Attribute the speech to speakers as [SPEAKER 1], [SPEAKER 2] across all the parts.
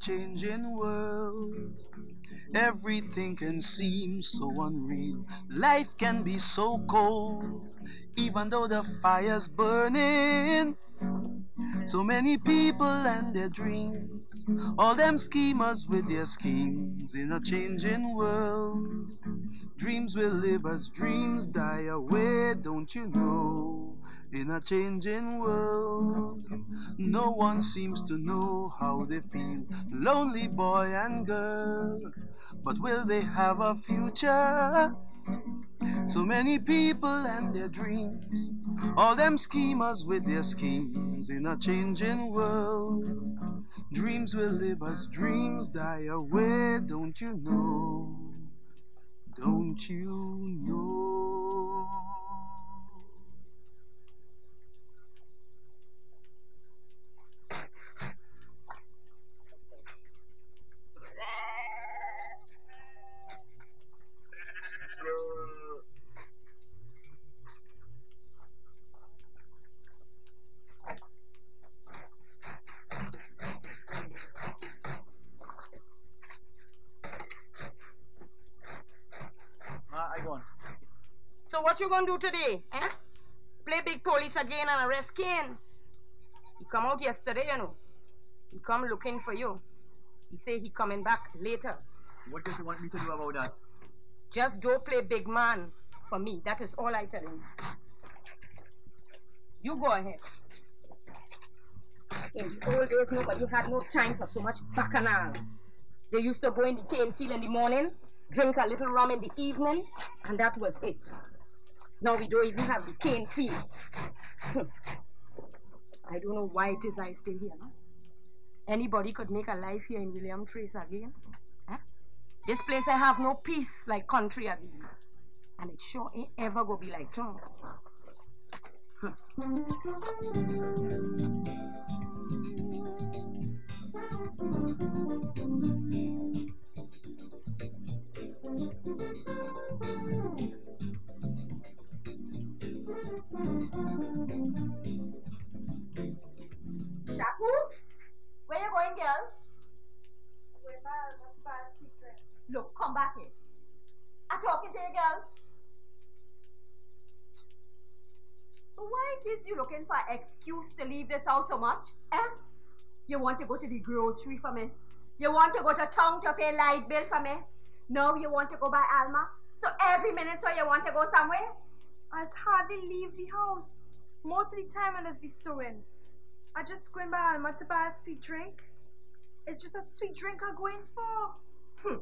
[SPEAKER 1] changing world. Everything can seem so unreal. Life can be so cold, even though the fire's burning. So many people and their dreams, all them schemers with their schemes in a changing world. Dreams will live as dreams die away, don't you know? In a changing world, no one seems to know how they feel. Lonely boy and girl, but will they have a future? So many people and their dreams, all them schemers with their schemes in a changing world. Dreams will live as dreams die away, don't you know? Don't you know?
[SPEAKER 2] Ma, I go on.
[SPEAKER 3] So what you gonna do today, eh? Play big police again and arrest Kane? He come out yesterday, you know. He come looking for you. He say he coming back later.
[SPEAKER 2] What does he want me to do about that?
[SPEAKER 3] Just don't play big man for me. That is all I tell him. You go ahead. In the old days, nobody had no time for so much bacchanal. They used to go in the cane field in the morning, drink a little rum in the evening, and that was it. Now we don't even have the cane field. I don't know why it is I stay here. No? Anybody could make a life here in William Trace again. Huh? This place I have no peace like country again. And it sure ain't ever gonna be like town.
[SPEAKER 4] Look, come back here. I'm talking to you, girl. Why is you looking for excuse to leave this house so much? Eh? You want to go to the grocery for me? You want to go to town to pay light bill for me? No, you want to go by Alma? So every minute so you want to go somewhere?
[SPEAKER 5] I hardly leave the house. Most of the time I just be sewing. I just go in by Alma to buy a sweet drink. It's just a sweet drink I'm going for.
[SPEAKER 4] Hmm.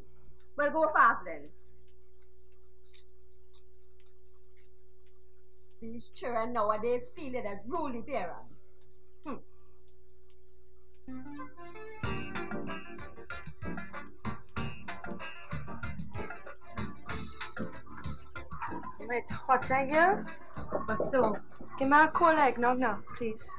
[SPEAKER 4] Well, go fast then. These children nowadays feel it as ruly parents. Hmm.
[SPEAKER 5] It's hot in here.
[SPEAKER 6] But so,
[SPEAKER 5] Give me a cold egg now, now, please.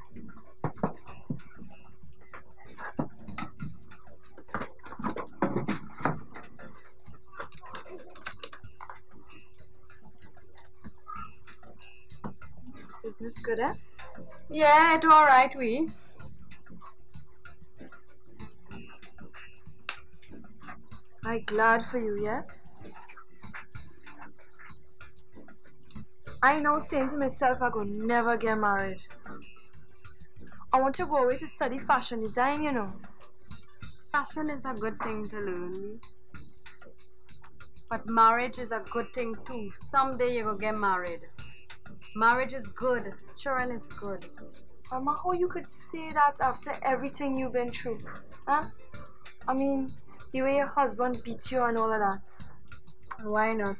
[SPEAKER 5] Business good, eh?
[SPEAKER 6] yeah, it all right, we.
[SPEAKER 5] I glad for you, yes? I know saying to myself I go never get married. I want to go away to study fashion design, you know.
[SPEAKER 6] Fashion is a good thing to learn. But marriage is a good thing too. Someday you will get married. Marriage is good. Children is good.
[SPEAKER 5] Mama, how you could say that after everything you've been through? Huh? I mean, the way your husband beats you and all of that.
[SPEAKER 6] Why not?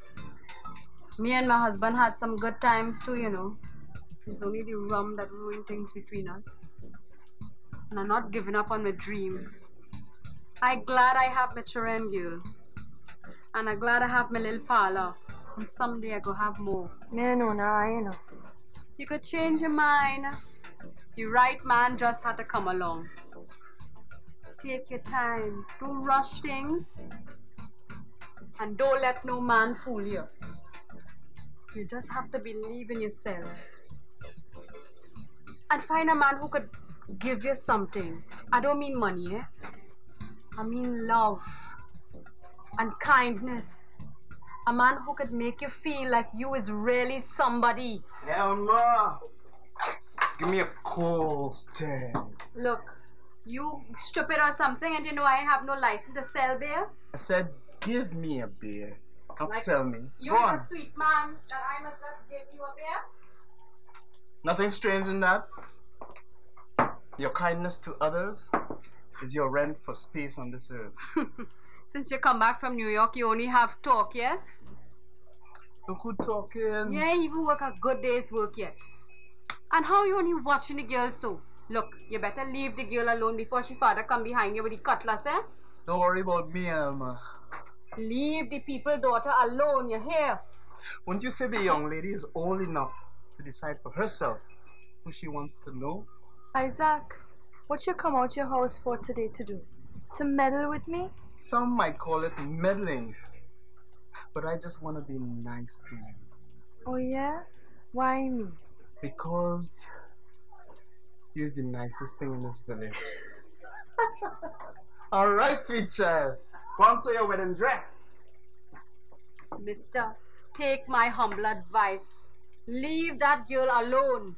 [SPEAKER 6] Me and my husband had some good times too, you know. It's only the rum that ruined things between us. And I'm not giving up on my dream. I'm glad I have my children girl. And I'm glad I have my little parlor. And someday I go have more.
[SPEAKER 5] Me no, now, you know.
[SPEAKER 6] You could change your mind. The right man just had to come along. Take your time. Don't rush things. And don't let no man fool you. You just have to believe in yourself. And find a man who could give you something. I don't mean money, eh? I mean love and kindness. A man who could make you feel like you is really somebody.
[SPEAKER 7] Elma! Give me a cold stare.
[SPEAKER 6] Look, you stupid or something and you know I have no license to sell beer?
[SPEAKER 7] I said, give me a beer. Don't
[SPEAKER 6] Like-
[SPEAKER 7] sell me.
[SPEAKER 6] You
[SPEAKER 7] Go
[SPEAKER 6] is
[SPEAKER 7] on.
[SPEAKER 6] a sweet man that I must just give you a beer?
[SPEAKER 7] Nothing strange in that. Your kindness to others is your rent for space on this earth.
[SPEAKER 6] Since you come back from New York, you only have talk, yes?
[SPEAKER 7] Look who talking.
[SPEAKER 6] You ain't even work a good day's work yet. And how are you only watching the girl so? Look, you better leave the girl alone before she father come behind you with the cutlass, eh?
[SPEAKER 7] Don't worry about me, Elma.
[SPEAKER 6] Leave the people daughter alone, you hear?
[SPEAKER 7] Won't you say the young lady is old enough to decide for herself who she wants to know?
[SPEAKER 5] Isaac, what you come out your house for today to do? To meddle with me?
[SPEAKER 7] Some might call it meddling, but I just want to be nice to you
[SPEAKER 5] Oh yeah? Why me?
[SPEAKER 7] because you're the nicest thing in this village. All right, sweet child. On to your wedding dress.
[SPEAKER 6] Mister, take my humble advice. Leave that girl alone.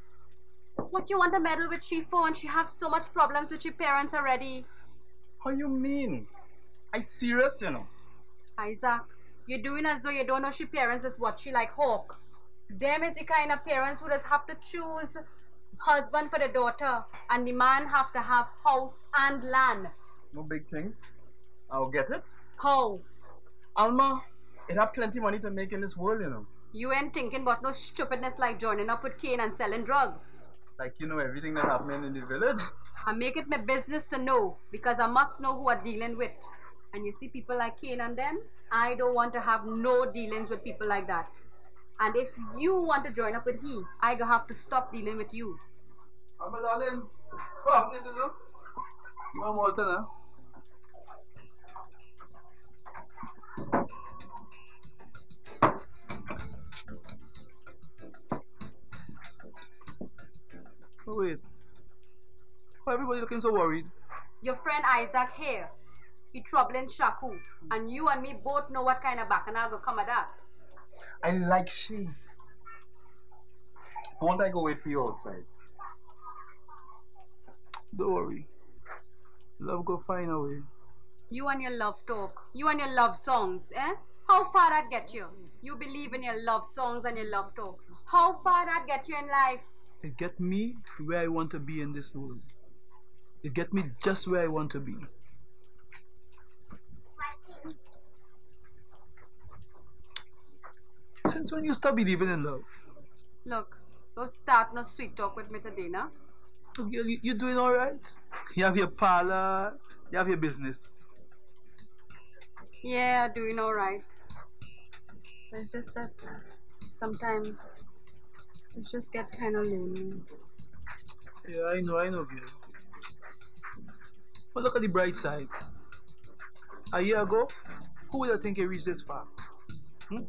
[SPEAKER 6] What you want to meddle with she for when she have so much problems with your parents already?
[SPEAKER 7] How you mean? I serious, you know.
[SPEAKER 6] Isaac, you're doing as though you don't know she parents is what she like hawk. Them is the kind of parents who just have to choose husband for the daughter and the man have to have house and land.
[SPEAKER 7] No big thing. I'll get it.
[SPEAKER 6] How?
[SPEAKER 7] Alma, it have plenty money to make in this world, you know.
[SPEAKER 6] You ain't thinking about no stupidness like joining up with Kane and selling drugs.
[SPEAKER 7] Like you know everything that happening in the village.
[SPEAKER 6] I make it my business to know because I must know who I'm dealing with. And you see people like Kane and them, I don't want to have no dealings with people like that. And if you want to join up with he, I go have to stop dealing with you.
[SPEAKER 7] Alma, darling, what happening to you? You want water now? Oh, wait. Why everybody looking so worried?
[SPEAKER 6] Your friend Isaac here, he troubling Shaku. And you and me both know what kind of bacchanal go come of that.
[SPEAKER 7] I like she. Won't I go wait for you outside? Don't worry. Love go find a way.
[SPEAKER 6] You and your love talk, you and your love songs, eh? How far that get you? You believe in your love songs and your love talk. How far that get you in life?
[SPEAKER 7] It get me where I want to be in this world. It get me just where I want to be. Since when you stop believing in love?
[SPEAKER 6] Look, don't start no sweet talk with me today, now.
[SPEAKER 7] Girl, you, you doing alright? You have your parlor, you have your business.
[SPEAKER 6] Yeah, doing alright. It's just that uh, sometimes it just get kind of lonely.
[SPEAKER 7] Yeah, I know, I know, girl. But look at the bright side. A year ago, who would have think you reached this far? Hmm?